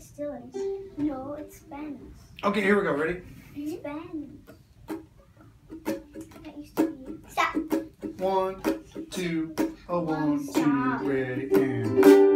it's Dylan's. No, it's Ben's. Okay, here we go. Ready? It's Ben's. That used to be. Stop. One, two, oh, one, two, ready, and.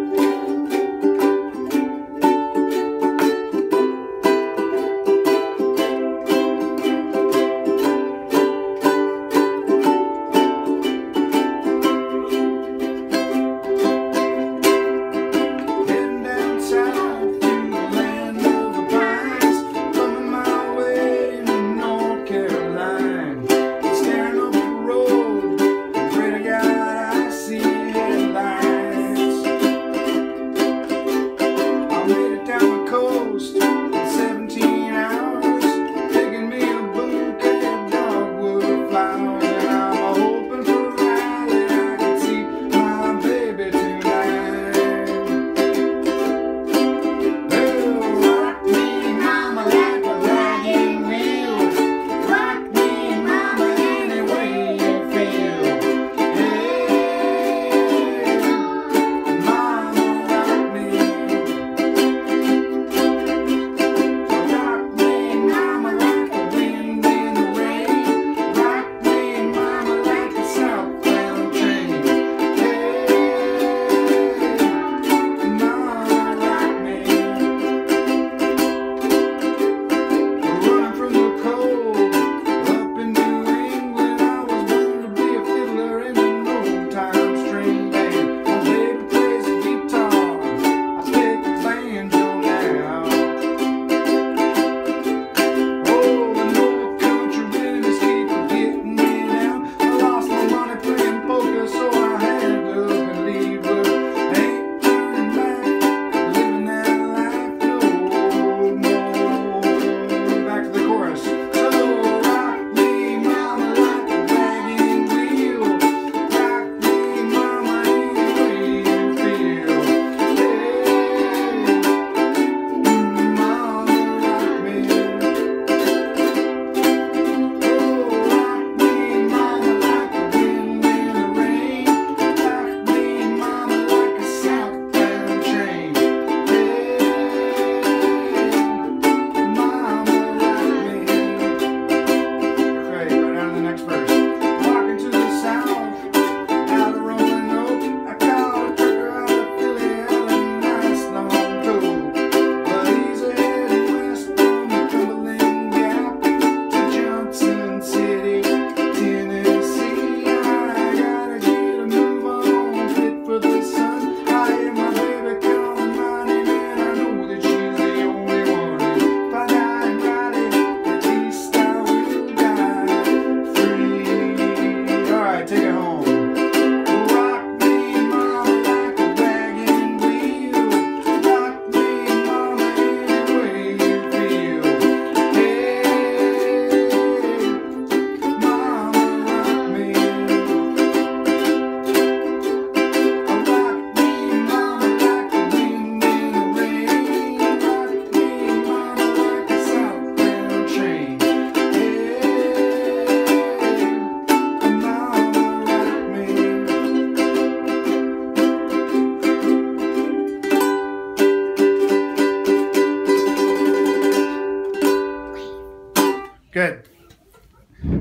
Good.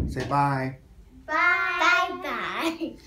Say bye. Bye. Bye-bye.